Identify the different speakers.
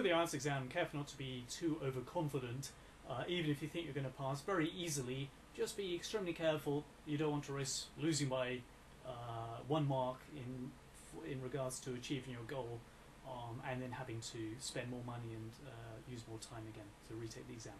Speaker 1: for the IELTS exam, careful not to be too overconfident. Uh, even if you think you're going to pass very easily, just be extremely careful. You don't want to risk losing by uh, one mark in in regards to achieving your goal, um, and then having to spend more money and uh, use more time again to retake the exam.